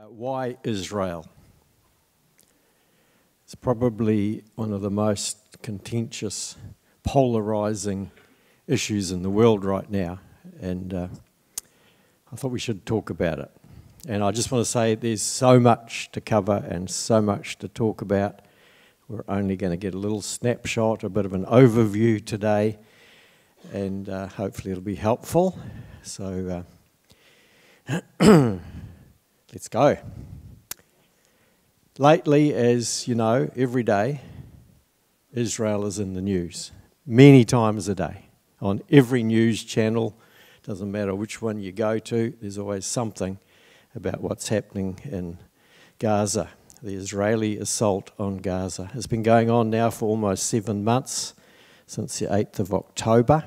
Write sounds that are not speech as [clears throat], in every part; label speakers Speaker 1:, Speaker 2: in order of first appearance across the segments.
Speaker 1: Uh, why Israel? It's probably one of the most contentious, polarizing issues in the world right now, and uh, I thought we should talk about it. And I just want to say there's so much to cover and so much to talk about. We're only going to get a little snapshot, a bit of an overview today, and uh, hopefully it'll be helpful. So uh, [clears throat] let's go. Lately, as you know, every day, Israel is in the news, many times a day. On every news channel, doesn't matter which one you go to, there's always something about what's happening in Gaza. The Israeli assault on Gaza has been going on now for almost seven months, since the 8th of October.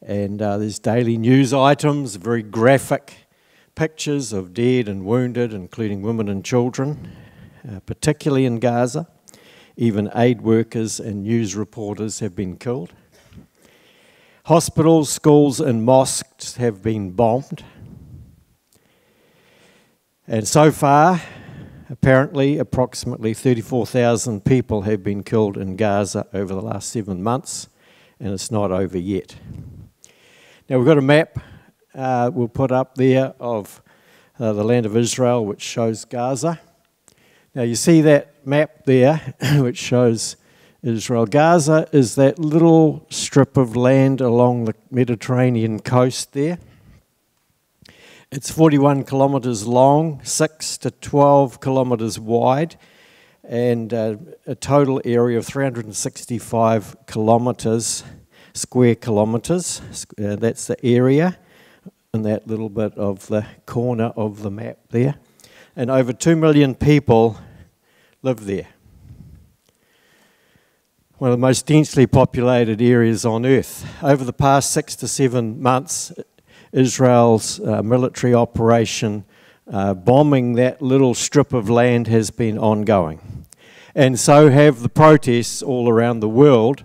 Speaker 1: And uh, there's daily news items, very graphic pictures of dead and wounded, including women and children, uh, particularly in Gaza. Even aid workers and news reporters have been killed. Hospitals, schools, and mosques have been bombed. And so far, apparently, approximately 34,000 people have been killed in Gaza over the last seven months, and it's not over yet. Now, we've got a map uh, we'll put up there of uh, the land of Israel, which shows Gaza. Now, you see that map there, [coughs] which shows Israel. Gaza is that little strip of land along the Mediterranean coast there. It's 41 kilometres long, 6 to 12 kilometres wide, and uh, a total area of 365 kilometres, square kilometres. Uh, that's the area in that little bit of the corner of the map there. And over 2 million people live there. One of the most densely populated areas on earth. Over the past six to seven months, Israel's uh, military operation uh, bombing that little strip of land has been ongoing. And so have the protests all around the world,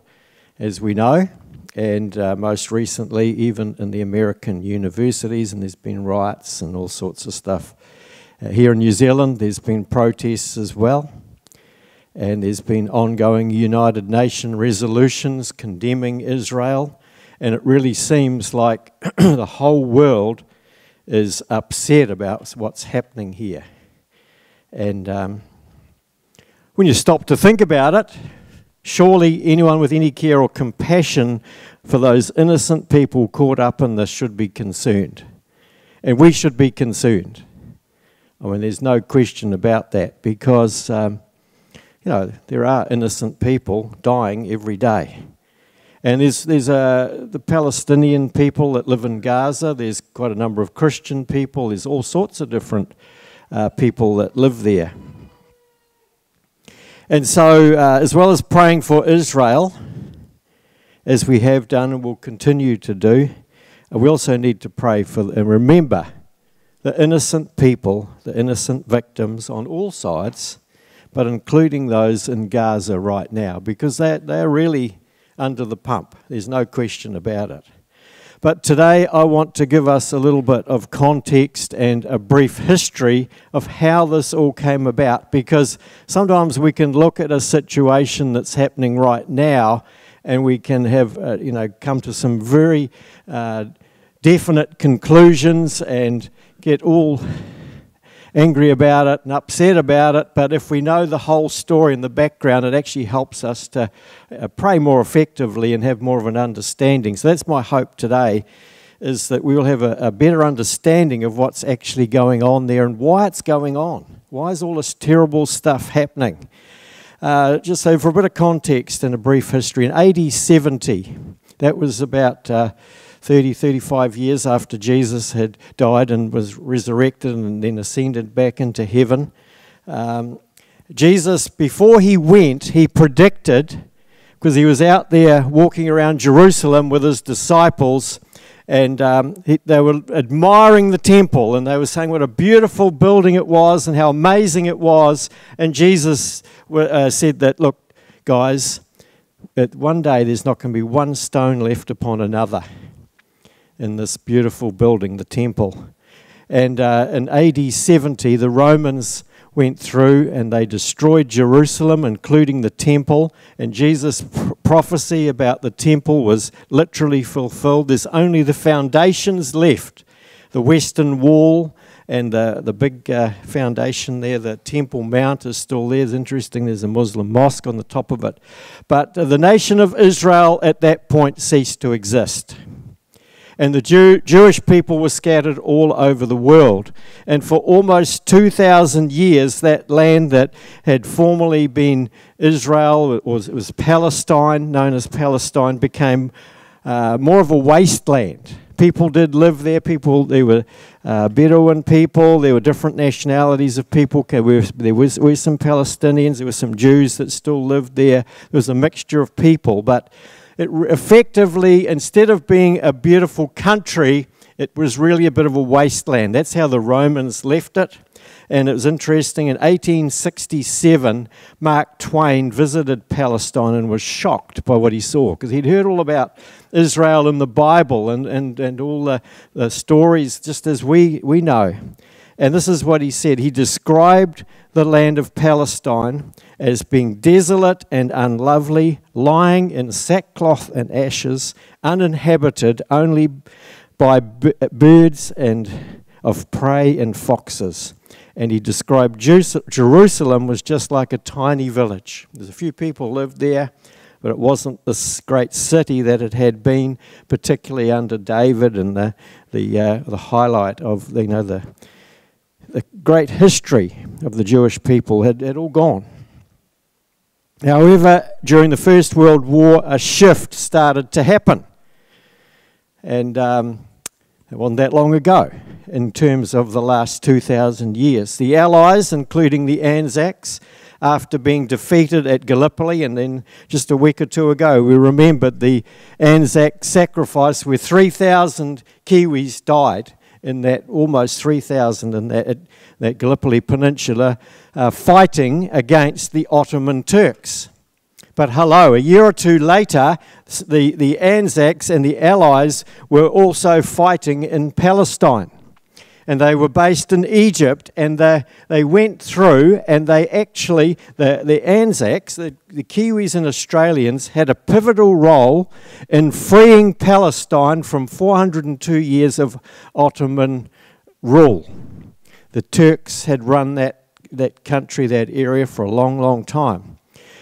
Speaker 1: as we know and uh, most recently, even in the American universities, and there's been riots and all sorts of stuff. Uh, here in New Zealand, there's been protests as well, and there's been ongoing United Nations resolutions condemning Israel, and it really seems like [clears throat] the whole world is upset about what's happening here. And um, when you stop to think about it, Surely anyone with any care or compassion for those innocent people caught up in this should be concerned. And we should be concerned. I mean, there's no question about that because, um, you know, there are innocent people dying every day. And there's, there's uh, the Palestinian people that live in Gaza, there's quite a number of Christian people, there's all sorts of different uh, people that live there. And so, uh, as well as praying for Israel, as we have done and will continue to do, uh, we also need to pray for and remember the innocent people, the innocent victims on all sides, but including those in Gaza right now, because they're, they're really under the pump. There's no question about it. But today I want to give us a little bit of context and a brief history of how this all came about because sometimes we can look at a situation that's happening right now and we can have, uh, you know, come to some very uh, definite conclusions and get all angry about it and upset about it, but if we know the whole story and the background, it actually helps us to uh, pray more effectively and have more of an understanding. So that's my hope today, is that we will have a, a better understanding of what's actually going on there and why it's going on. Why is all this terrible stuff happening? Uh, just so for a bit of context and a brief history, in AD 70, that was about uh, 30, 35 years after Jesus had died and was resurrected and then ascended back into heaven. Um, Jesus, before he went, he predicted, because he was out there walking around Jerusalem with his disciples, and um, he, they were admiring the temple, and they were saying what a beautiful building it was and how amazing it was. And Jesus uh, said that, look, guys, that one day there's not going to be one stone left upon another in this beautiful building, the temple. And uh, in AD 70, the Romans went through and they destroyed Jerusalem, including the temple. And Jesus' pr- prophecy about the temple was literally fulfilled. There's only the foundations left the Western Wall and the, the big uh, foundation there, the Temple Mount is still there. It's interesting, there's a Muslim mosque on the top of it. But uh, the nation of Israel at that point ceased to exist. And the Jew, Jewish people were scattered all over the world. And for almost 2,000 years, that land that had formerly been Israel, it was, it was Palestine, known as Palestine, became uh, more of a wasteland people did live there. People, there were uh, Bedouin people. There were different nationalities of people. There were, there was, were some Palestinians. There were some Jews that still lived there. There was a mixture of people. But it effectively, instead of being a beautiful country, it was really a bit of a wasteland. That's how the Romans left it. And it was interesting, in 1867, Mark Twain visited Palestine and was shocked by what he saw because he'd heard all about Israel in the Bible and, and, and all the, the stories just as we, we know. And this is what he said. He described the land of Palestine as being desolate and unlovely, lying in sackcloth and ashes, uninhabited only by birds and of prey and foxes and he described Jerusalem was just like a tiny village. There's a few people lived there, but it wasn't this great city that it had been, particularly under David and the the uh, the highlight of you know the the great history of the Jewish people had, had all gone. However, during the First World War, a shift started to happen, and um, it wasn't that long ago in terms of the last 2,000 years. The Allies, including the Anzacs, after being defeated at Gallipoli, and then just a week or two ago, we remembered the Anzac sacrifice where 3,000 Kiwis died in that, almost 3,000 in that, that Gallipoli Peninsula, uh, fighting against the Ottoman Turks. But hello, a year or two later, the, the Anzacs and the Allies were also fighting in Palestine and they were based in Egypt, and they, they went through and they actually, the, the Anzacs, the, the Kiwis and Australians, had a pivotal role in freeing Palestine from 402 years of Ottoman rule. The Turks had run that, that country, that area, for a long, long time.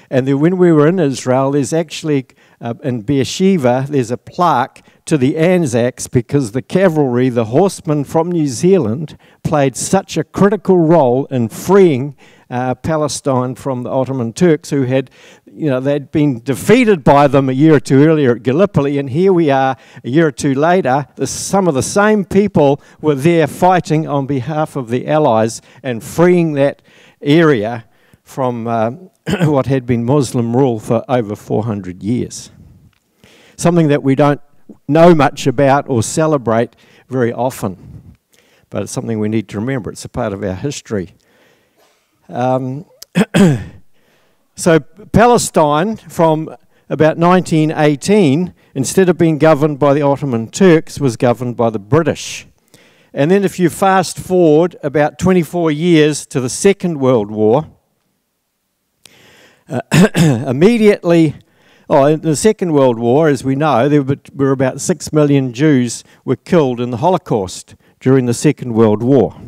Speaker 1: And then when we were in Israel, there's actually uh, in Beersheba, there's a plaque to the Anzacs because the cavalry, the horsemen from New Zealand, played such a critical role in freeing uh, Palestine from the Ottoman Turks, who had, you know, they'd been defeated by them a year or two earlier at Gallipoli, and here we are a year or two later. The, some of the same people were there fighting on behalf of the Allies and freeing that area from uh, [clears throat] what had been Muslim rule for over 400 years. Something that we don't know much about or celebrate very often. But it's something we need to remember. It's a part of our history. Um, [clears throat] so, Palestine, from about 1918, instead of being governed by the Ottoman Turks, was governed by the British. And then, if you fast forward about 24 years to the Second World War, uh, [clears throat] immediately Oh, in the Second World War, as we know, there were about six million Jews were killed in the Holocaust during the Second World War.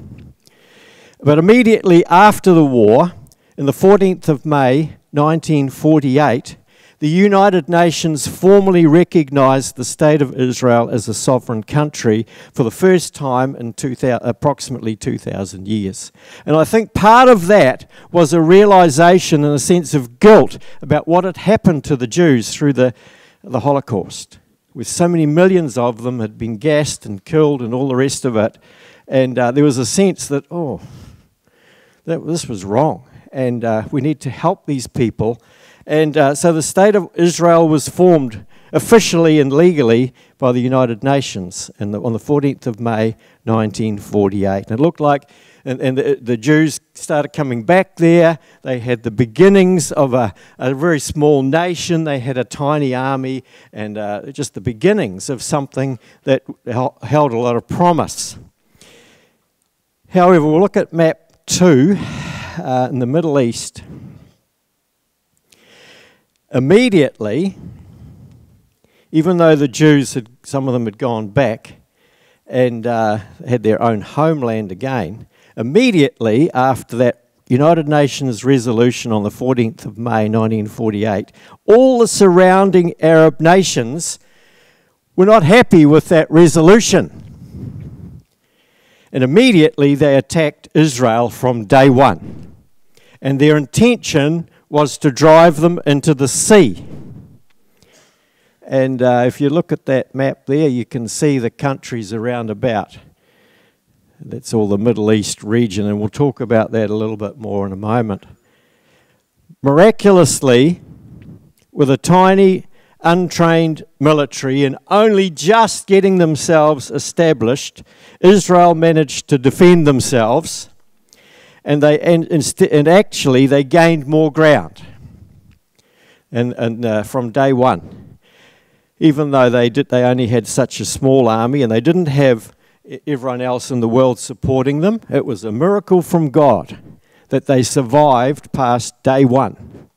Speaker 1: But immediately after the war, in the 14th of May 1948, the United Nations formally recognized the State of Israel as a sovereign country for the first time in 2000, approximately 2,000 years. And I think part of that was a realization and a sense of guilt about what had happened to the Jews through the, the Holocaust, with so many millions of them had been gassed and killed and all the rest of it. And uh, there was a sense that, oh, that, this was wrong. And uh, we need to help these people and uh, so the State of Israel was formed officially and legally by the United Nations the, on the 14th of May 1948. And it looked like, and, and the, the, Jews started coming back there. They had the beginnings of a, a very small nation, they had a tiny army, and uh, just the beginnings of something that held a lot of promise. However, we'll look at map two uh, in the Middle East. Immediately, even though the Jews had, some of them had gone back and uh, had their own homeland again, immediately after that United Nations resolution on the 14th of May 1948, all the surrounding Arab nations were not happy with that resolution. And immediately they attacked Israel from day one. And their intention was to drive them into the sea. And uh, if you look at that map there, you can see the countries around about. That's all the Middle East region, and we'll talk about that a little bit more in a moment. Miraculously, with a tiny untrained military and only just getting themselves established, Israel managed to defend themselves and, they, and, and actually they gained more ground and, and uh, from day one. Even though they, did, they only had such a small army and they didn't have everyone else in the world supporting them, it was a miracle from God that they survived past day one.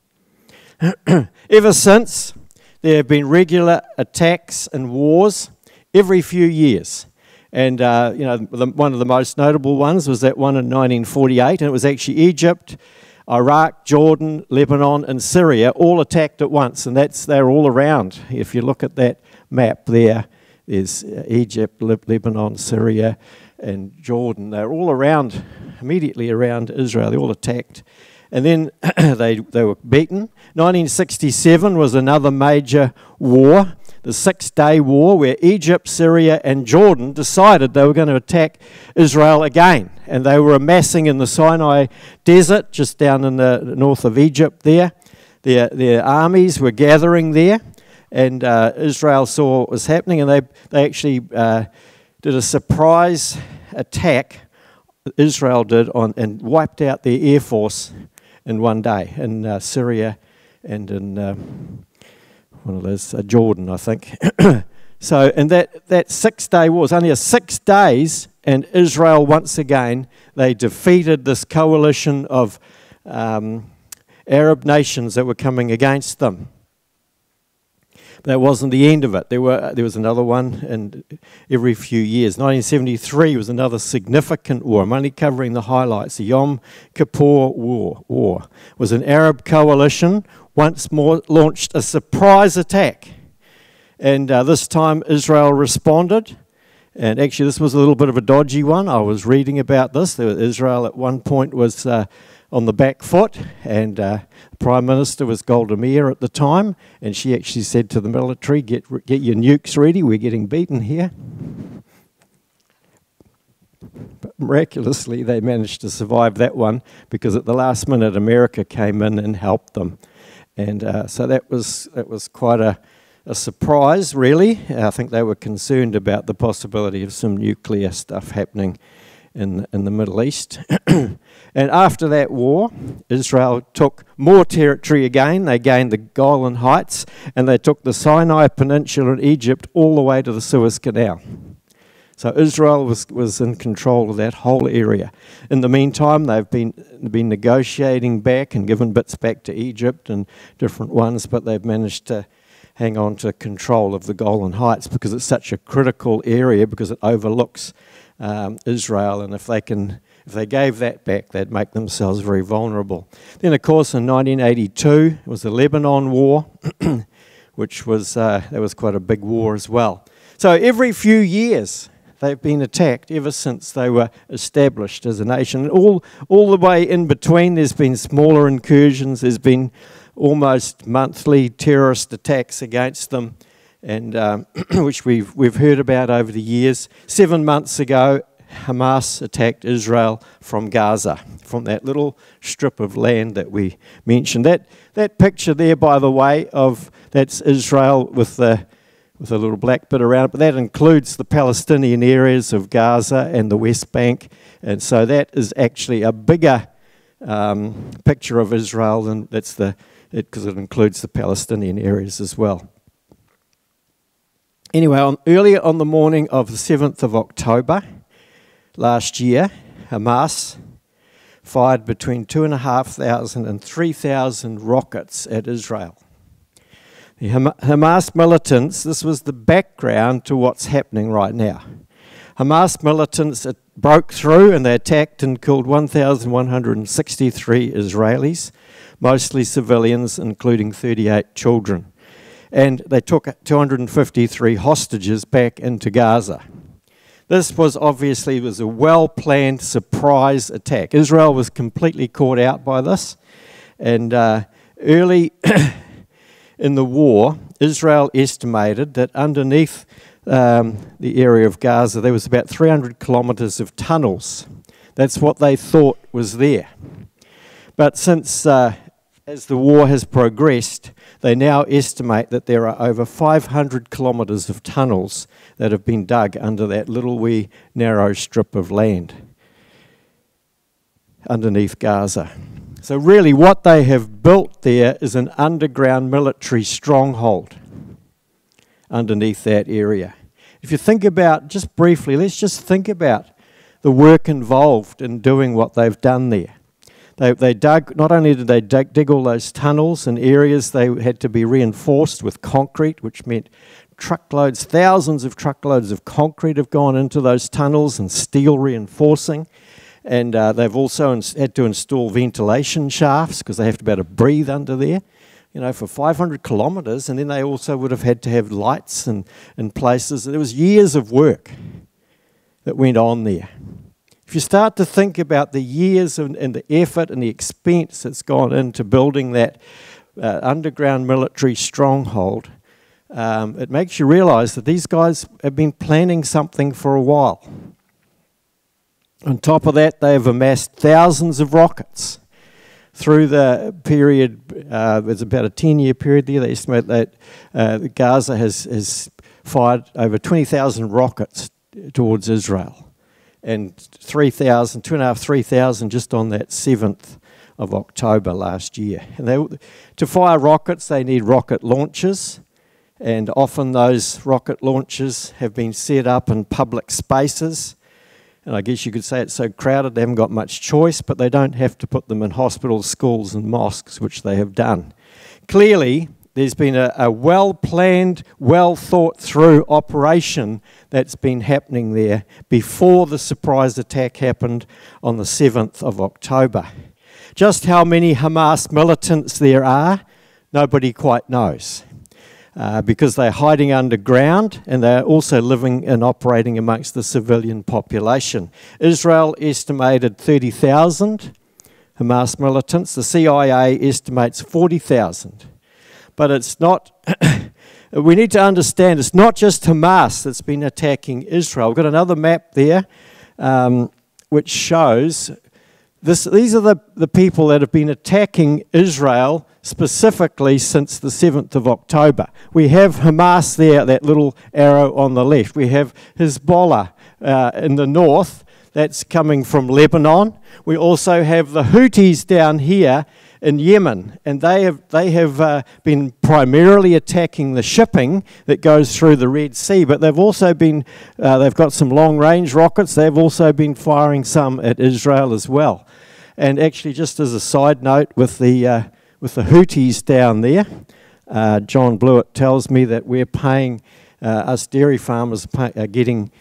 Speaker 1: [clears throat] Ever since, there have been regular attacks and wars every few years. And, uh, you know, the, one of the most notable ones was that one in 1948, and it was actually Egypt, Iraq, Jordan, Lebanon, and Syria all attacked at once, and that's they're all around. If you look at that map there, there's uh, Egypt, Lebanon, Syria, and Jordan. They're all around, immediately around Israel. They all attacked and then [clears throat] they, they were beaten. 1967 was another major war, the Six Day War, where Egypt, Syria, and Jordan decided they were going to attack Israel again. And they were amassing in the Sinai Desert, just down in the north of Egypt there. Their, their armies were gathering there, and uh, Israel saw what was happening, and they, they actually uh, did a surprise attack Israel did on and wiped out their air force in one day in uh, Syria and in uh, one of those, uh, Jordan, I think. [coughs] so, and that, that six day war was only a six days, and Israel once again they defeated this coalition of um, Arab nations that were coming against them that wasn't the end of it. There, were, there was another one and every few years. 1973 was another significant war. I'm only covering the highlights. The Yom Kippur War, war was an Arab coalition once more launched a surprise attack. And uh, this time Israel responded. And actually, this was a little bit of a dodgy one. I was reading about this. Israel at one point was uh, on the back foot, and uh, the Prime Minister was Golda Meir at the time, and she actually said to the military, get, get your nukes ready, we're getting beaten here. But miraculously, they managed to survive that one because at the last minute, America came in and helped them. And uh, so that was, that was quite a, a surprise, really. I think they were concerned about the possibility of some nuclear stuff happening in, in the Middle East. [clears throat] and after that war, Israel took more territory again. They gained the Golan Heights and they took the Sinai Peninsula in Egypt all the way to the Suez Canal. So Israel was, was in control of that whole area. In the meantime, they've been, been negotiating back and given bits back to Egypt and different ones, but they've managed to hang on to control of the Golan Heights because it's such a critical area because it overlooks um, Israel, and if they can, if they gave that back, they'd make themselves very vulnerable. Then, of course, in 1982 it was the Lebanon War, [clears throat] which was uh, that was quite a big war as well. So every few years they've been attacked ever since they were established as a nation. And all all the way in between, there's been smaller incursions. There's been almost monthly terrorist attacks against them and um, [clears throat] which we've, we've heard about over the years. Seven months ago, Hamas attacked Israel from Gaza, from that little strip of land that we mentioned. That, that picture there, by the way, of that's Israel with the with a little black bit around it, but that includes the Palestinian areas of Gaza and the West Bank, and so that is actually a bigger um, picture of Israel than that's the because it, it includes the Palestinian areas as well. Anyway, on, earlier on the morning of the 7th of October last year, Hamas fired between 2,500 and 3,000 rockets at Israel. The Hamas militants, this was the background to what's happening right now. Hamas militants broke through and they attacked and killed 1,163 Israelis, mostly civilians, including 38 children. And they took 253 hostages back into Gaza. This was obviously was a well-planned surprise attack. Israel was completely caught out by this, and uh, early [clears throat] in the war, Israel estimated that underneath um, the area of Gaza there was about 300 kilometres of tunnels. That's what they thought was there. But since uh, as the war has progressed, they now estimate that there are over 500 kilometres of tunnels that have been dug under that little wee narrow strip of land underneath Gaza. So, really, what they have built there is an underground military stronghold underneath that area. If you think about, just briefly, let's just think about the work involved in doing what they've done there. They, they dug, not only did they dig, dig all those tunnels and areas, they had to be reinforced with concrete, which meant truckloads, thousands of truckloads of concrete have gone into those tunnels and steel reinforcing. And uh, they've also had to install ventilation shafts because they have to be able to breathe under there, you know, for 500 kilometres. And then they also would have had to have lights and, and places. There was years of work that went on there. If you start to think about the years and, and the effort and the expense that's gone into building that uh, underground military stronghold, um, it makes you realize that these guys have been planning something for a while. On top of that, they have amassed thousands of rockets through the period, uh, there's about a 10 year period there. They estimate that uh, Gaza has, has fired over 20,000 rockets towards Israel and 3,000, two and a half, 3,000 just on that 7th of October last year. And they, to fire rockets, they need rocket launchers, and often those rocket launchers have been set up in public spaces. And I guess you could say it's so crowded they haven't got much choice, but they don't have to put them in hospitals, schools, and mosques, which they have done. Clearly, there's been a, a well planned, well thought through operation that's been happening there before the surprise attack happened on the 7th of October. Just how many Hamas militants there are, nobody quite knows. Uh, because they're hiding underground and they're also living and operating amongst the civilian population. Israel estimated 30,000 Hamas militants, the CIA estimates 40,000. But it's not, [coughs] we need to understand it's not just Hamas that's been attacking Israel. We've got another map there um, which shows this, these are the, the people that have been attacking Israel specifically since the 7th of October. We have Hamas there, that little arrow on the left. We have Hezbollah uh, in the north, that's coming from Lebanon. We also have the Houthis down here in Yemen, and they have, they have uh, been primarily attacking the shipping that goes through the Red Sea, but they've also been, uh, they've got some long range rockets, they've also been firing some at Israel as well. And actually, just as a side note, with the, uh, with the Houthis down there, uh, John Blewett tells me that we're paying, uh, us dairy farmers pay, are getting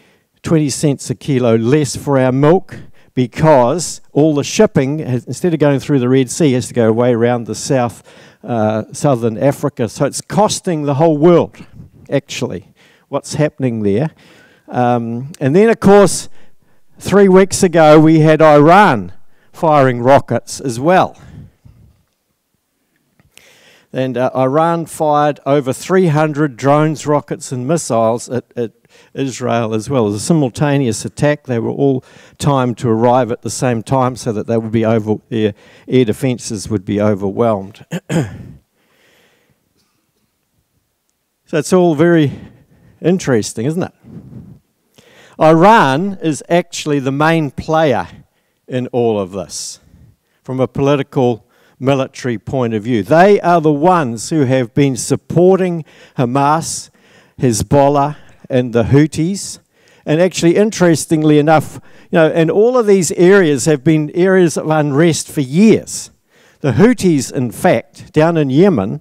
Speaker 1: 20 cents a kilo less for our milk because all the shipping, has, instead of going through the Red Sea, has to go way around the south, uh, southern Africa. So it's costing the whole world, actually, what's happening there. Um, and then, of course, three weeks ago, we had Iran firing rockets as well. And uh, Iran fired over 300 drones, rockets, and missiles at, at Israel as well. It was a simultaneous attack. They were all timed to arrive at the same time so that they would be over, their air defences would be overwhelmed. [coughs] so it's all very interesting, isn't it? Iran is actually the main player in all of this from a political military point of view. They are the ones who have been supporting Hamas, Hezbollah, and the Houthis And actually, interestingly enough, you know, and all of these areas have been areas of unrest for years. The Houthis, in fact, down in Yemen,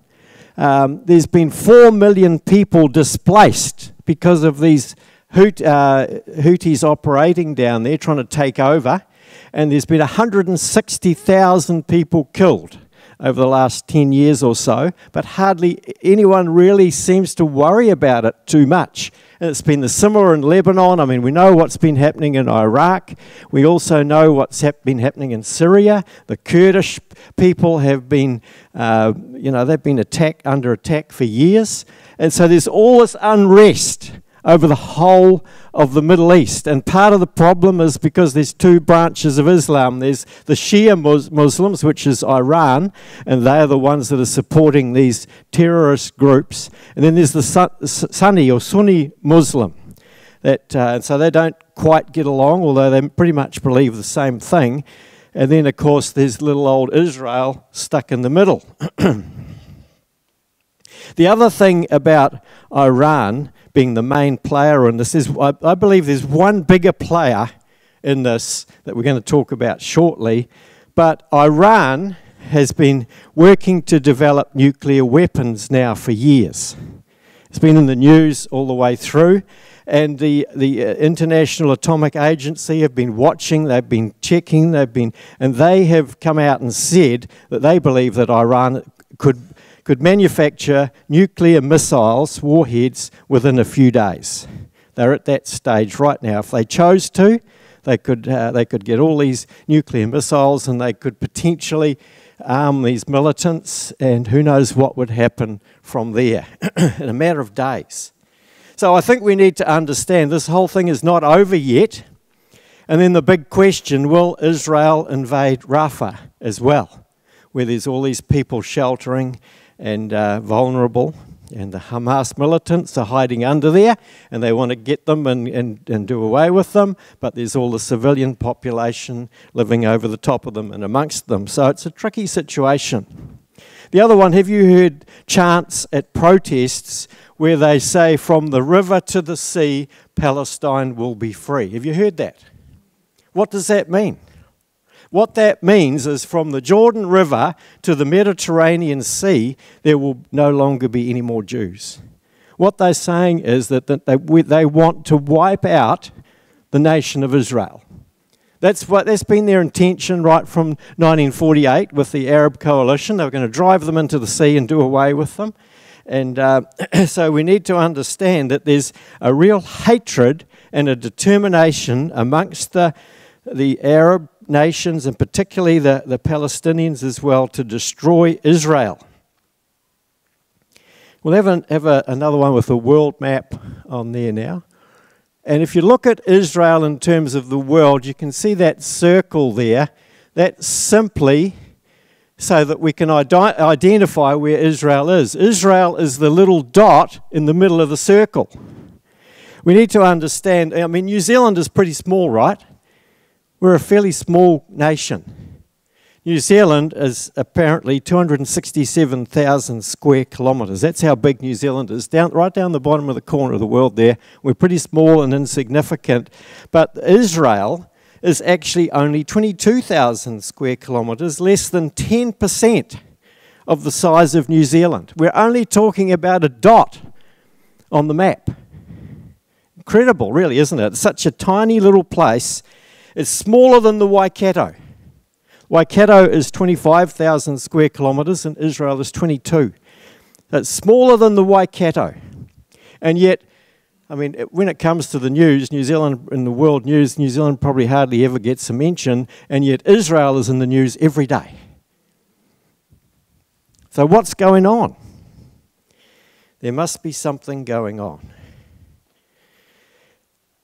Speaker 1: um, there's been 4 million people displaced because of these uh, Houthis operating down there, trying to take over. And there's been 160,000 people killed over the last 10 years or so, but hardly anyone really seems to worry about it too much. And it's been the similar in Lebanon. I mean, we know what's been happening in Iraq. We also know what's hap- been happening in Syria. The Kurdish people have been, uh, you know, they've been attacked under attack for years. And so there's all this unrest over the whole of the Middle East. And part of the problem is because there's two branches of Islam. There's the Shia Muslims, which is Iran, and they are the ones that are supporting these terrorist groups. And then there's the Sunni or Sunni Muslim. That, uh, and so they don't quite get along, although they pretty much believe the same thing. And then, of course, there's little old Israel stuck in the middle. [clears throat] the other thing about Iran being the main player in this. Is, I, I believe there's one bigger player in this that we're going to talk about shortly, but Iran has been working to develop nuclear weapons now for years. It's been in the news all the way through, and the, the uh, International Atomic Agency have been watching, they've been checking, they've been, and they have come out and said that they believe that Iran could could manufacture nuclear missiles, warheads, within a few days. They're at that stage right now. If they chose to, they could, uh, they could get all these nuclear missiles and they could potentially arm these militants, and who knows what would happen from there [clears throat] in a matter of days. So I think we need to understand this whole thing is not over yet. And then the big question will Israel invade Rafah as well, where there's all these people sheltering and uh, vulnerable. And the Hamas militants are hiding under there and they want to get them and, and, and do away with them, but there's all the civilian population living over the top of them and amongst them. So it's a tricky situation. The other one, have you heard chants at protests where they say, From the river to the sea, Palestine will be free? Have you heard that? What does that mean? What that means is from the Jordan River to the Mediterranean Sea, there will no longer be any more Jews. What they're saying is that, they want to wipe out the nation of Israel. That's, what, that's been their intention right from 1948 with the Arab coalition. They were going to drive them into the sea and do away with them. And uh, [clears throat] so we need to understand that there's a real hatred and a determination amongst the, the Arab nations, and particularly the, the Palestinians as well, to destroy Israel. We'll have, an, have a, another one with a world map on there now. And if you look at Israel in terms of the world, you can see that circle there. That's simply so that we can ide- identify where Israel is. Israel is the little dot in the middle of the circle. We need to understand, I mean, New Zealand is pretty small, right? We're a fairly small nation. New Zealand is apparently 267,000 square kilometres. That's how big New Zealand is, down, right down the bottom of the corner of the world there. We're pretty small and insignificant. But Israel is actually only 22,000 square kilometres, less than 10% of the size of New Zealand. We're only talking about a dot on the map. Incredible, really, isn't it? Such a tiny little place it's smaller than the Waikato. Waikato is 25,000 square kilometres and Israel is 22. It's smaller than the Waikato. And yet, I mean, when it comes to the news, New Zealand in the world news, New Zealand probably hardly ever gets a mention, and yet Israel is in the news every day. So, what's going on? There must be something going on.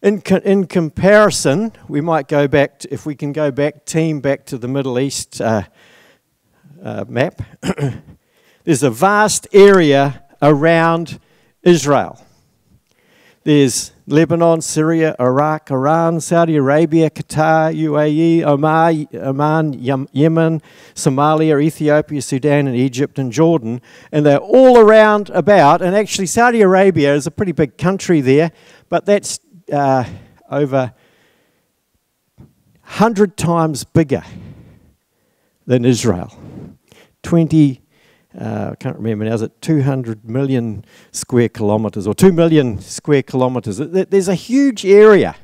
Speaker 1: In, co- in comparison, we might go back, to, if we can go back, team back to the Middle East uh, uh, map. [coughs] There's a vast area around Israel. There's Lebanon, Syria, Iraq, Iran, Saudi Arabia, Qatar, UAE, Oman, Oman, Yemen, Somalia, Ethiopia, Sudan, and Egypt and Jordan. And they're all around about. And actually, Saudi Arabia is a pretty big country there, but that's uh, over 100 times bigger than Israel. 20, uh, I can't remember now, is it 200 million square kilometres or 2 million square kilometres? There's a huge area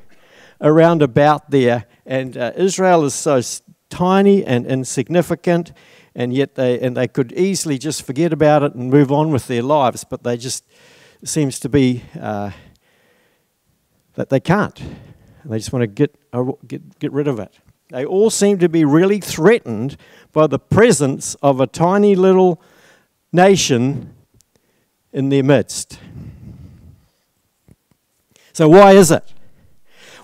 Speaker 1: around about there, and uh, Israel is so tiny and insignificant, and yet they, and they could easily just forget about it and move on with their lives, but they just, seems to be uh, that they can't. They just want to get, uh, get, get rid of it. They all seem to be really threatened by the presence of a tiny little nation in their midst. So, why is it?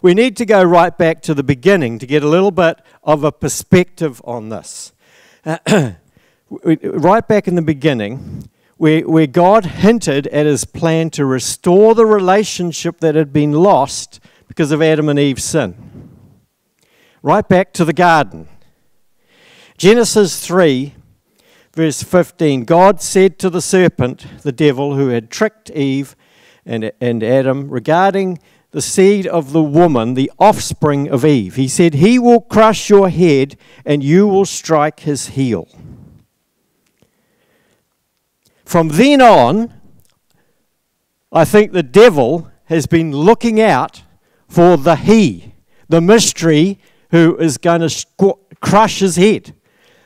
Speaker 1: We need to go right back to the beginning to get a little bit of a perspective on this. [clears throat] right back in the beginning, where, where God hinted at his plan to restore the relationship that had been lost because of Adam and Eve's sin right back to the garden. Genesis 3, verse 15 God said to the serpent, the devil who had tricked Eve and, and Adam, regarding the seed of the woman, the offspring of Eve, He said, He will crush your head and you will strike his heel. From then on, I think the devil has been looking out for the he, the mystery who is going to squ- crush his head.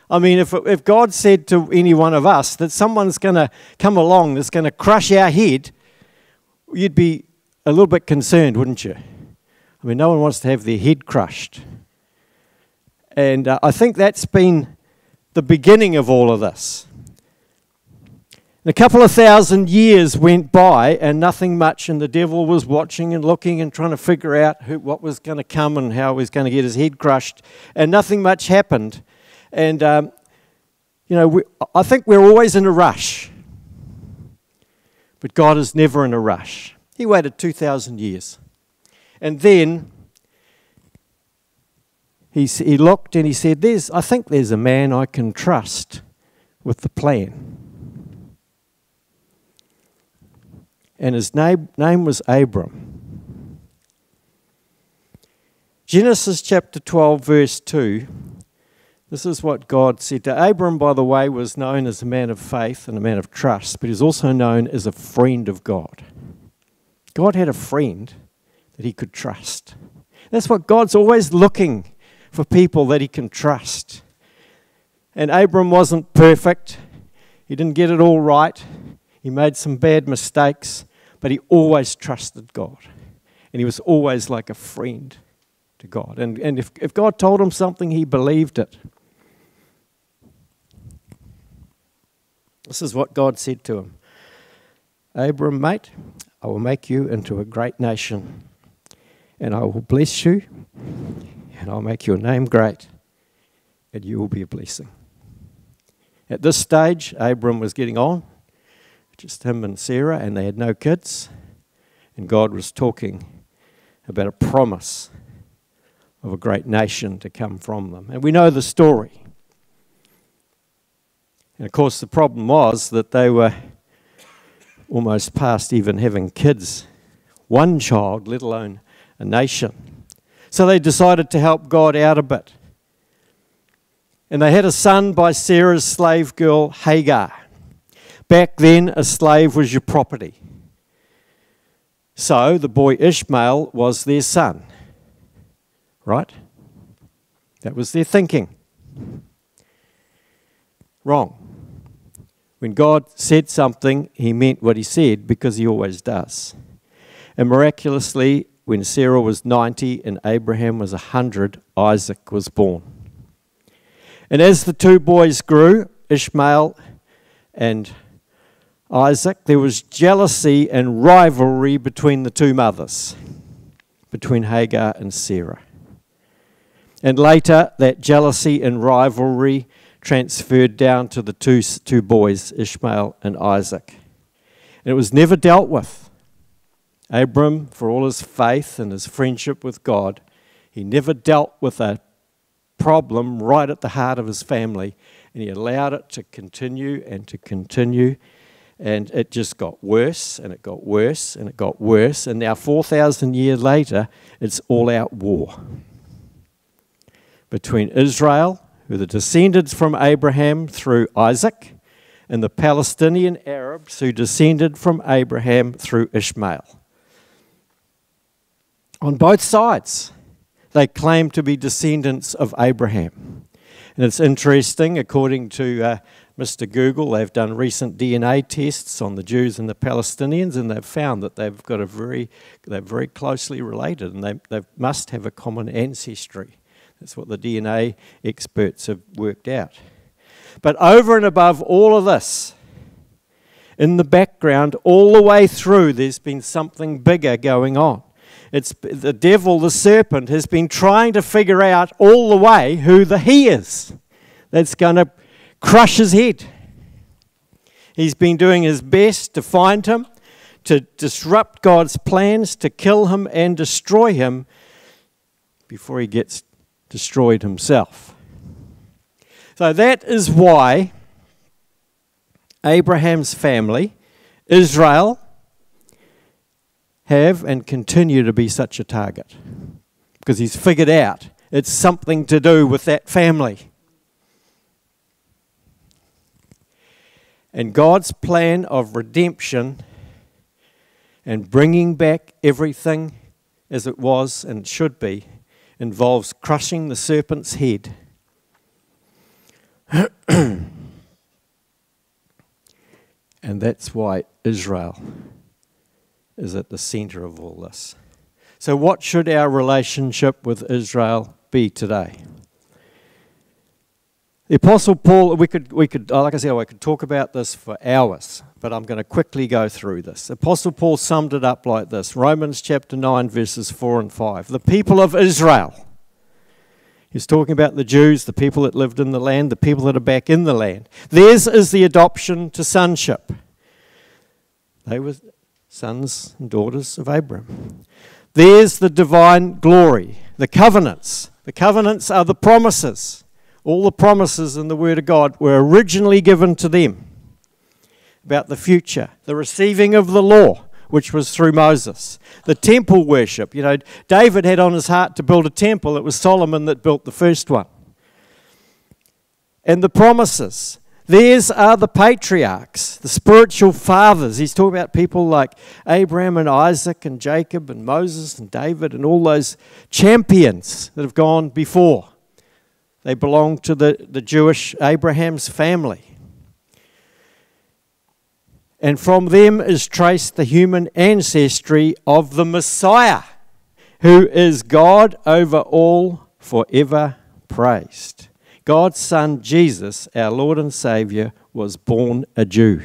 Speaker 1: I mean, if, if God said to any one of us that someone's going to come along that's going to crush our head, you'd be a little bit concerned, wouldn't you? I mean, no one wants to have their head crushed. And uh, I think that's been the beginning of all of this. And a couple of thousand years went by and nothing much, and the devil was watching and looking and trying to figure out who, what was going to come and how he was going to get his head crushed, and nothing much happened. And, um, you know, we, I think we're always in a rush, but God is never in a rush. He waited 2,000 years. And then he, he looked and he said, there's, I think there's a man I can trust with the plan. And his name, name was Abram. Genesis chapter 12, verse 2. This is what God said to Abram, by the way, was known as a man of faith and a man of trust, but he's also known as a friend of God. God had a friend that he could trust. That's what God's always looking for people that he can trust. And Abram wasn't perfect, he didn't get it all right, he made some bad mistakes, but he always trusted God. And he was always like a friend to God. And, and if, if God told him something, he believed it. This is what God said to him Abram, mate, I will make you into a great nation, and I will bless you, and I'll make your name great, and you will be a blessing. At this stage, Abram was getting on just him and Sarah, and they had no kids. And God was talking about a promise of a great nation to come from them. And we know the story. And of course, the problem was that they were almost past even having kids, one child, let alone a nation. So they decided to help God out a bit. And they had a son by Sarah's slave girl, Hagar. Back then, a slave was your property. So the boy Ishmael was their son. Right? That was their thinking. Wrong. When God said something, he meant what he said because he always does. And miraculously, when Sarah was 90 and Abraham was 100, Isaac was born. And as the two boys grew, Ishmael and Isaac, there was jealousy and rivalry between the two mothers, between Hagar and Sarah. And later, that jealousy and rivalry transferred down to the two, two boys, Ishmael and Isaac. And it was never dealt with. Abram, for all his faith and his friendship with God, he never dealt with a problem right at the heart of his family, and he allowed it to continue and to continue And it just got worse and it got worse and it got worse. And now, 4,000 years later, it's all out war between Israel, who are the descendants from Abraham through Isaac, and the Palestinian Arabs who descended from Abraham through Ishmael. On both sides, they claim to be descendants of Abraham. And it's interesting, according to uh, Mr. Google, they've done recent DNA tests on the Jews and the Palestinians, and they've found that they've got a very, they're very closely related, and they, they must have a common ancestry. That's what the DNA experts have worked out. But over and above all of this, in the background, all the way through, there's been something bigger going on. It's the devil, the serpent, has been trying to figure out all the way who the he is that's going to crush his head. He's been doing his best to find him, to disrupt God's plans, to kill him and destroy him before he gets destroyed himself. So that is why Abraham's family, Israel, have and continue to be such a target because he's figured out it's something to do with that family. And God's plan of redemption and bringing back everything as it was and should be involves crushing the serpent's head. [clears throat] and that's why Israel is at the center of all this. So, what should our relationship with Israel be today? The Apostle Paul, we could, we could, uh, like I said, I could talk about this for hours, but I'm going to quickly go through this. Apostle Paul summed it up like this Romans chapter 9, verses 4 and 5. The people of Israel. He's talking about the Jews, the people that lived in the land, the people that are back in the land. Theirs is the adoption to sonship. They were sons and daughters of Abram. There's the divine glory, the covenants. The covenants are the promises. All the promises in the Word of God were originally given to them about the future, the receiving of the law, which was through Moses, the temple worship. You know, David had on his heart to build a temple, it was Solomon that built the first one. And the promises, theirs are the patriarchs, the spiritual fathers. He's talking about people like Abraham and Isaac and Jacob and Moses and David and all those champions that have gone before. They belong to the, the Jewish Abraham's family. And from them is traced the human ancestry of the Messiah, who is God over all, forever praised. God's Son Jesus, our Lord and Saviour, was born a Jew.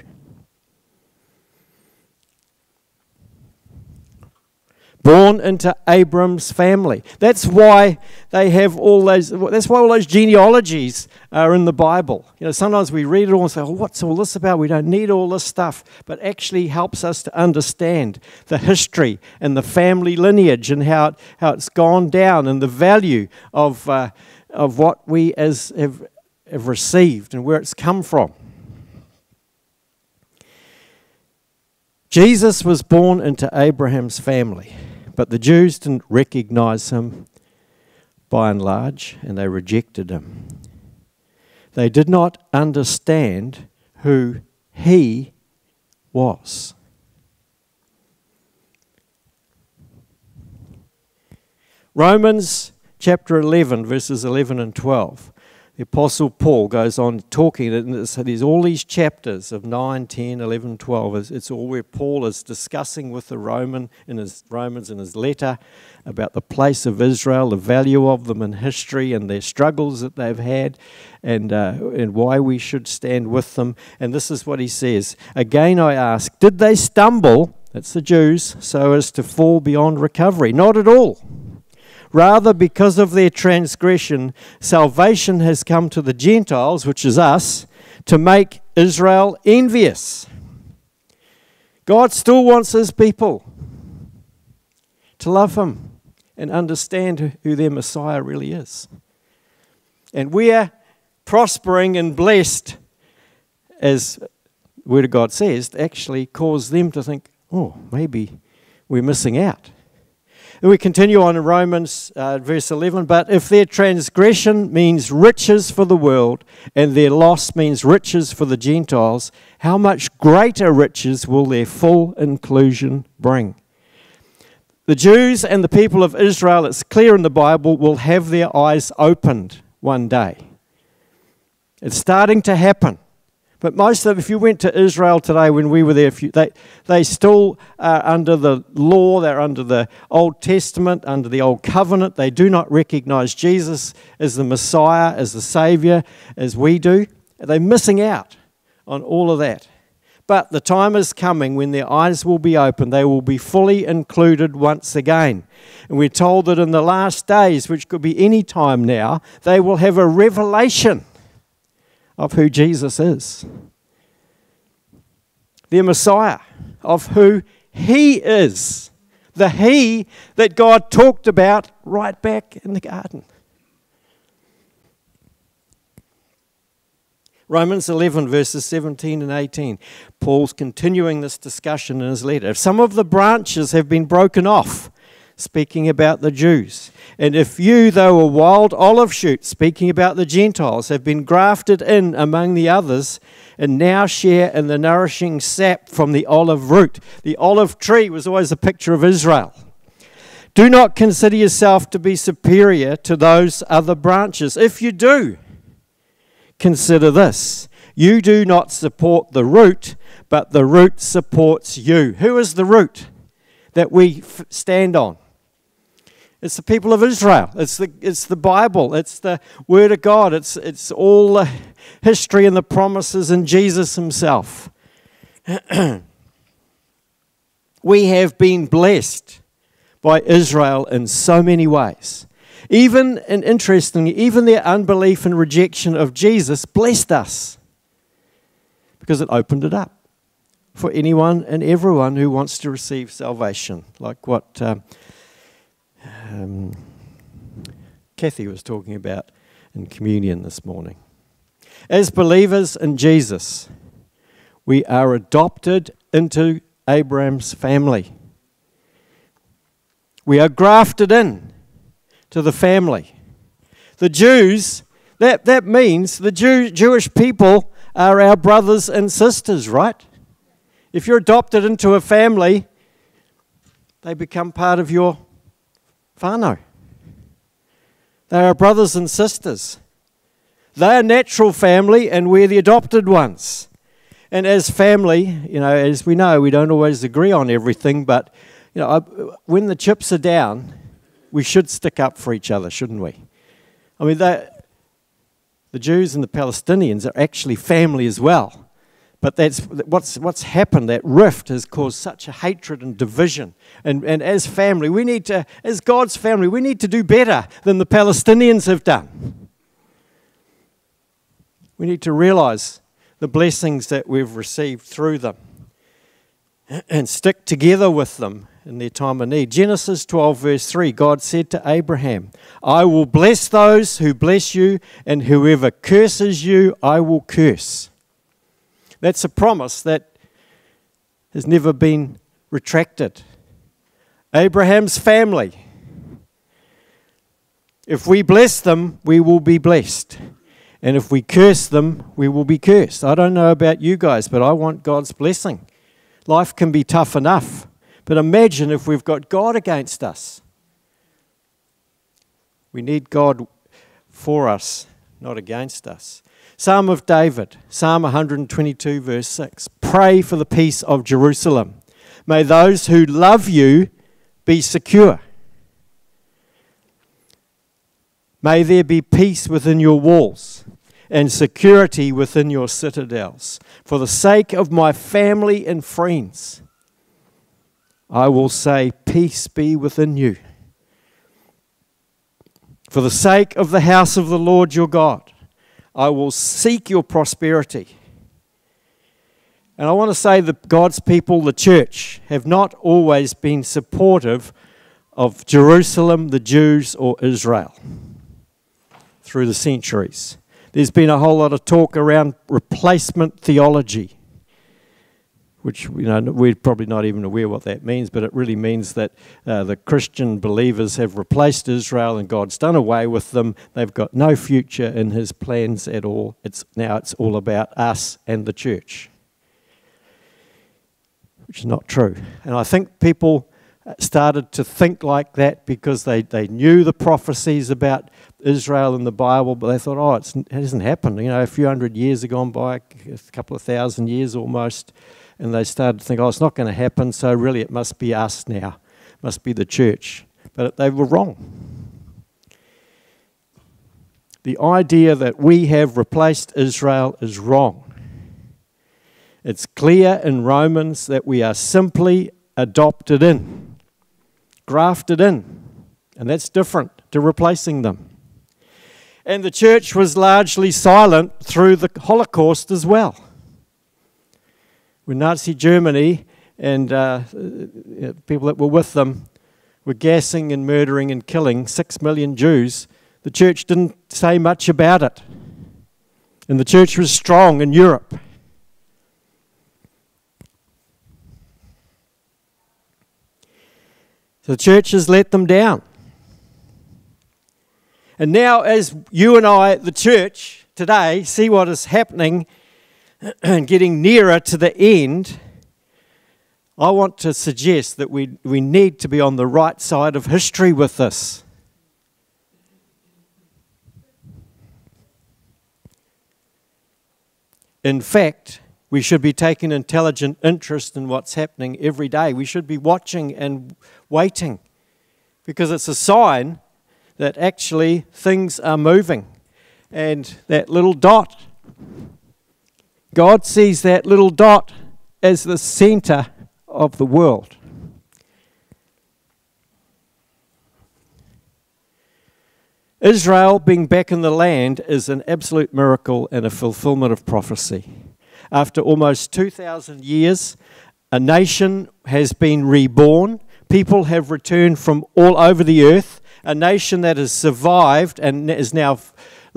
Speaker 1: Born into Abram's family. That's why they have all those, that's why all those genealogies are in the Bible. You know, sometimes we read it all and say, oh, what's all this about? We don't need all this stuff. But actually helps us to understand the history and the family lineage and how, it, how it's gone down and the value of, uh, of what we as have, have received and where it's come from. Jesus was born into Abraham's family. But the Jews didn't recognize him by and large, and they rejected him. They did not understand who he was. Romans chapter 11, verses 11 and 12 the Apostle Paul goes on talking, and there's all these chapters of 9, 10, 11, 12. It's all where Paul is discussing with the Roman in his Romans in his letter about the place of Israel, the value of them in history, and their struggles that they've had, and uh, and why we should stand with them. And this is what he says: Again, I ask, did they stumble? That's the Jews, so as to fall beyond recovery? Not at all. Rather, because of their transgression, salvation has come to the Gentiles, which is us, to make Israel envious. God still wants his people to love him and understand who their Messiah really is. And we're prospering and blessed as the Word of God says, actually cause them to think, oh, maybe we're missing out. We continue on in Romans uh, verse 11. But if their transgression means riches for the world, and their loss means riches for the Gentiles, how much greater riches will their full inclusion bring? The Jews and the people of Israel, it's clear in the Bible, will have their eyes opened one day. It's starting to happen. But most of, them, if you went to Israel today when we were there, they, they still are under the law, they're under the Old Testament, under the Old Covenant. They do not recognize Jesus as the Messiah, as the Savior, as we do. They're missing out on all of that. But the time is coming when their eyes will be opened. They will be fully included once again. And we're told that in the last days, which could be any time now, they will have a revelation of who Jesus is. The Messiah, of who He is. The He that God talked about right back in the garden. Romans 11, verses 17 and 18. Paul's continuing this discussion in his letter. Some of the branches have been broken off speaking about the Jews. And if you, though a wild olive shoot, speaking about the Gentiles, have been grafted in among the others, and now share in the nourishing sap from the olive root. The olive tree was always a picture of Israel. Do not consider yourself to be superior to those other branches. If you do, consider this you do not support the root, but the root supports you. Who is the root that we stand on? It's the people of Israel. It's the, it's the Bible. It's the Word of God. It's, it's all the history and the promises in Jesus Himself. [clears throat] we have been blessed by Israel in so many ways. Even, and interestingly, even their unbelief and rejection of Jesus blessed us because it opened it up for anyone and everyone who wants to receive salvation, like what. Um, um, Kathy was talking about in communion this morning. As believers in Jesus, we are adopted into Abraham's family. We are grafted in to the family. The Jews, that, that means the Jew, Jewish people are our brothers and sisters, right? If you're adopted into a family, they become part of your whānau. They are brothers and sisters. They are natural family, and we're the adopted ones. And as family, you know, as we know, we don't always agree on everything, but you know, when the chips are down, we should stick up for each other, shouldn't we? I mean, the Jews and the Palestinians are actually family as well. But that's what's, what's happened. That rift has caused such a hatred and division. And, and as family, we need to, as God's family, we need to do better than the Palestinians have done. We need to realize the blessings that we've received through them and stick together with them in their time of need. Genesis 12, verse 3 God said to Abraham, I will bless those who bless you, and whoever curses you, I will curse. That's a promise that has never been retracted. Abraham's family. If we bless them, we will be blessed. And if we curse them, we will be cursed. I don't know about you guys, but I want God's blessing. Life can be tough enough. But imagine if we've got God against us. We need God for us, not against us. Psalm of David, Psalm 122, verse 6. Pray for the peace of Jerusalem. May those who love you be secure. May there be peace within your walls and security within your citadels. For the sake of my family and friends, I will say, Peace be within you. For the sake of the house of the Lord your God, I will seek your prosperity. And I want to say that God's people, the church, have not always been supportive of Jerusalem, the Jews, or Israel through the centuries. There's been a whole lot of talk around replacement theology. Which you know we're probably not even aware what that means, but it really means that uh, the Christian believers have replaced Israel and God's done away with them. They've got no future in His plans at all. It's now it's all about us and the church, which is not true. And I think people started to think like that because they, they knew the prophecies about Israel in the Bible, but they thought, oh, it hasn't happened. You know, a few hundred years have gone by, a couple of thousand years almost, and they started to think, oh, it's not going to happen, so really it must be us now, it must be the church. But they were wrong. The idea that we have replaced Israel is wrong. It's clear in Romans that we are simply adopted in grafted in. And that's different to replacing them. And the church was largely silent through the Holocaust as well. When Nazi Germany and uh, people that were with them were gassing and murdering and killing six million Jews, the church didn't say much about it. And the church was strong in Europe. The church has let them down. And now, as you and I, the church, today, see what is happening and [clears throat] getting nearer to the end, I want to suggest that we, we need to be on the right side of history with this. In fact, we should be taking intelligent interest in what's happening every day. We should be watching and waiting because it's a sign that actually things are moving. And that little dot, God sees that little dot as the center of the world. Israel being back in the land is an absolute miracle and a fulfillment of prophecy. After almost 2,000 years, a nation has been reborn. People have returned from all over the earth. A nation that has survived and is now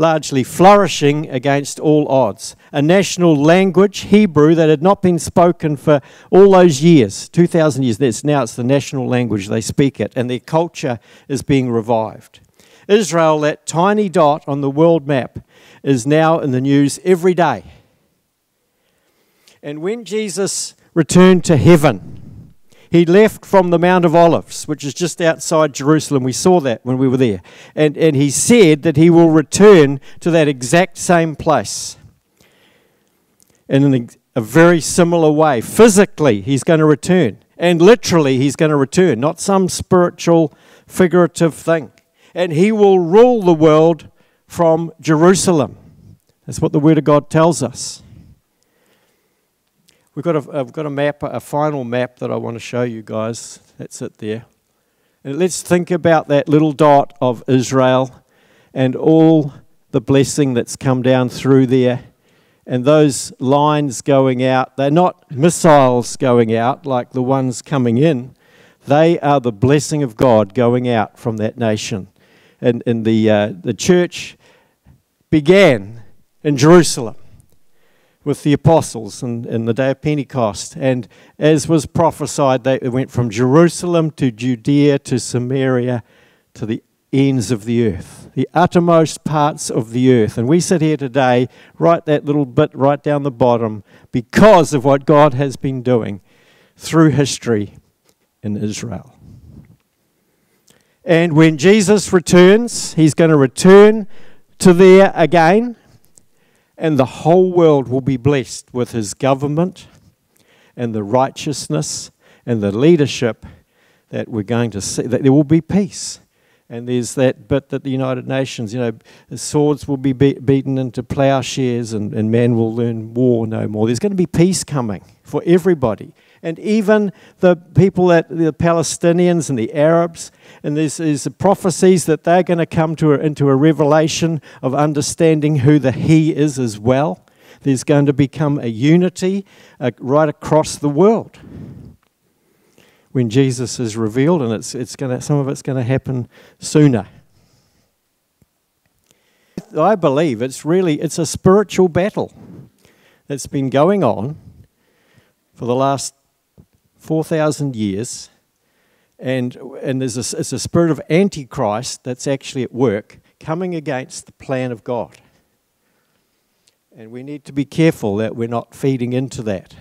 Speaker 1: largely flourishing against all odds. A national language, Hebrew, that had not been spoken for all those years 2,000 years. It's, now it's the national language, they speak it, and their culture is being revived. Israel, that tiny dot on the world map, is now in the news every day. And when Jesus returned to heaven, he left from the Mount of Olives, which is just outside Jerusalem. We saw that when we were there. And, and he said that he will return to that exact same place in an, a very similar way. Physically, he's going to return. And literally, he's going to return, not some spiritual, figurative thing. And he will rule the world from Jerusalem. That's what the Word of God tells us. We've got a, I've got a map, a final map that I want to show you guys. That's it there. And let's think about that little dot of Israel and all the blessing that's come down through there. And those lines going out, they're not missiles going out like the ones coming in. They are the blessing of God going out from that nation. And, and the, uh, the church began in Jerusalem with the apostles in, in the day of Pentecost. And as was prophesied, they went from Jerusalem to Judea to Samaria to the ends of the earth, the uttermost parts of the earth. And we sit here today, right that little bit right down the bottom, because of what God has been doing through history in Israel. And when Jesus returns, he's going to return to there again and the whole world will be blessed with his government and the righteousness and the leadership that we're going to see. That there will be peace. And there's that bit that the United Nations, you know, swords will be, be beaten into plowshares and, and man will learn war no more. There's going to be peace coming for everybody and even the people that the Palestinians and the Arabs, and there's, there's prophecies that they're going to come to a, into a revelation of understanding who the He is as well. There's going to become a unity uh, right across the world when Jesus is revealed, and it's, it's to, some of it's going to happen sooner. I believe it's really it's a spiritual battle that's been going on for the last 4,000 years. And, and there's a, it's a spirit of antichrist that's actually at work coming against the plan of God. And we need to be careful that we're not feeding into that.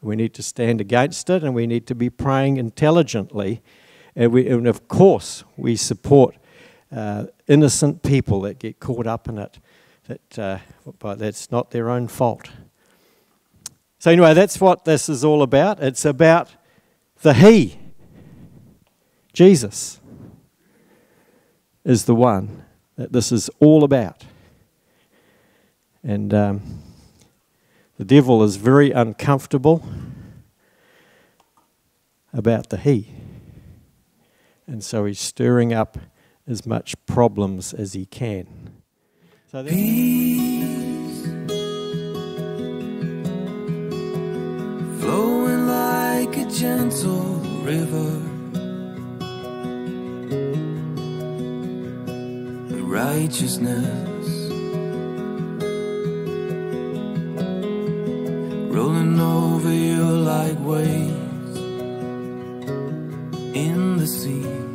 Speaker 1: We need to stand against it and we need to be praying intelligently. And, we, and of course, we support uh, innocent people that get caught up in it, that, uh, but that's not their own fault. So, anyway, that's what this is all about. It's about the He. Jesus is the one that this is all about. And um, the devil is very uncomfortable about the he. And so he's stirring up as much problems as he can. So like a gentle river. righteousness rolling over you like waves in the sea.